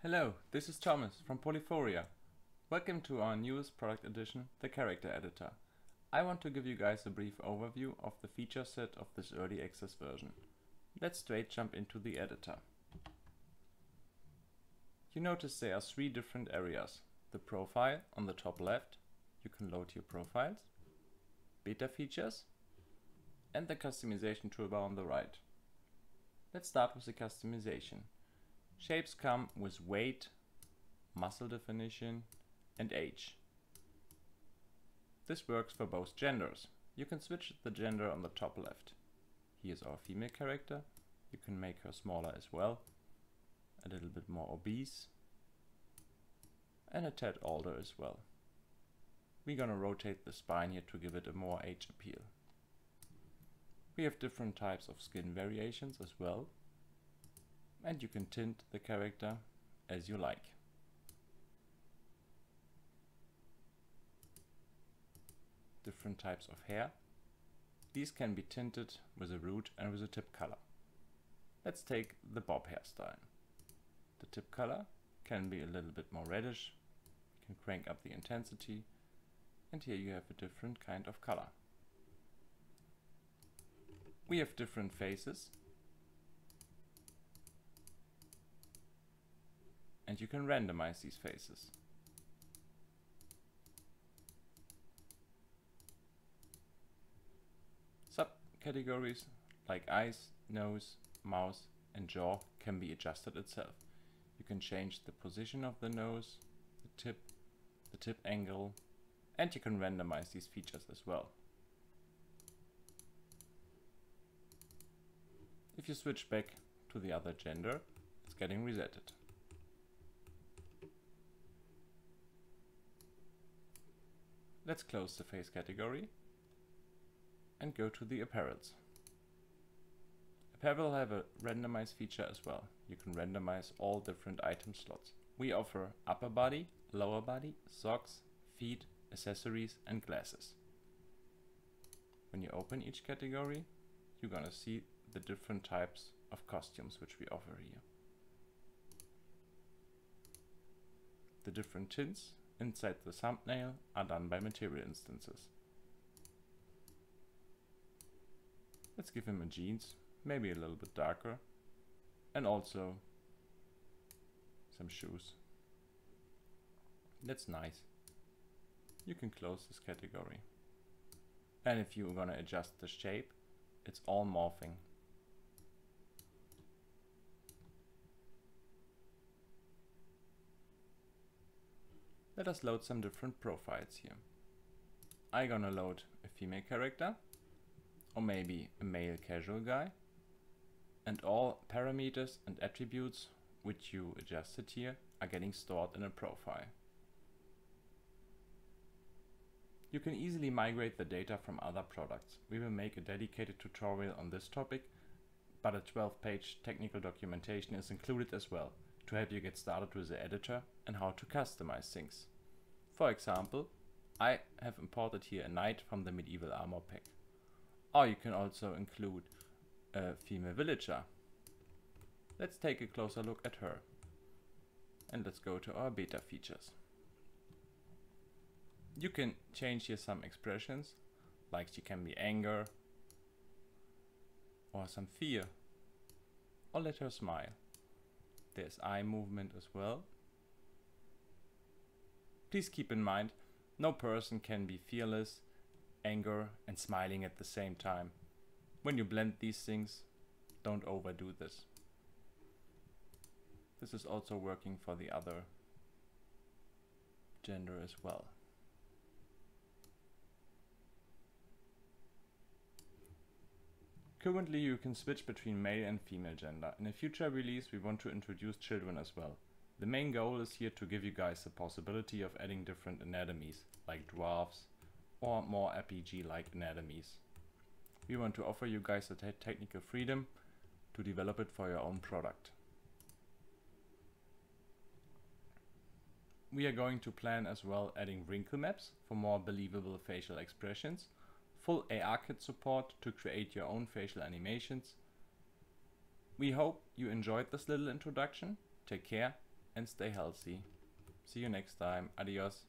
Hello, this is Thomas from Polyphoria. Welcome to our newest product edition, the Character Editor. I want to give you guys a brief overview of the feature set of this early access version. Let's straight jump into the editor. You notice there are three different areas. The profile on the top left, you can load your profiles, beta features, and the customization toolbar on the right. Let's start with the customization. Shapes come with weight, muscle definition, and age. This works for both genders. You can switch the gender on the top left. Here's our female character. You can make her smaller as well, a little bit more obese, and a tad older as well. We're gonna rotate the spine here to give it a more age appeal. We have different types of skin variations as well, and you can tint the character as you like. Different types of hair. These can be tinted with a root and with a tip color. Let's take the bob hairstyle. The tip color can be a little bit more reddish. You can crank up the intensity. And here you have a different kind of color. We have different faces and you can randomize these faces. Subcategories like eyes, nose, mouth and jaw can be adjusted itself. You can change the position of the nose, the tip, the tip angle, and you can randomize these features as well. If you switch back to the other gender, it's getting resetted. Let's close the face category and go to the apparels. Apparel have a randomize feature as well. You can randomize all different item slots. We offer upper body, lower body, socks, feet, accessories and glasses. When you open each category, you're gonna see the different types of costumes which we offer here. The different tints inside the thumbnail are done by material instances. Let's give him a jeans, maybe a little bit darker, and also some shoes. That's nice. You can close this category. And if you're gonna adjust the shape, it's all morphing. Let us load some different profiles here. I'm gonna load a female character or maybe a male casual guy and all parameters and attributes which you adjusted here are getting stored in a profile. You can easily migrate the data from other products. We will make a dedicated tutorial on this topic, but a 12 page technical documentation is included as well to help you get started with the editor and how to customize things. For example, I have imported here a knight from the medieval armor pack. Or you can also include a female villager. Let's take a closer look at her. And let's go to our beta features. You can change here some expressions, like she can be anger, or some fear, or let her smile. There's eye movement as well. Please keep in mind, no person can be fearless, anger and smiling at the same time. When you blend these things, don't overdo this. This is also working for the other gender as well. Currently you can switch between male and female gender. In a future release we want to introduce children as well. The main goal is here to give you guys the possibility of adding different anatomies, like dwarfs, or more RPG-like anatomies. We want to offer you guys the te technical freedom to develop it for your own product. We are going to plan as well adding wrinkle maps for more believable facial expressions full ARKit support to create your own facial animations. We hope you enjoyed this little introduction. Take care and stay healthy. See you next time. Adios.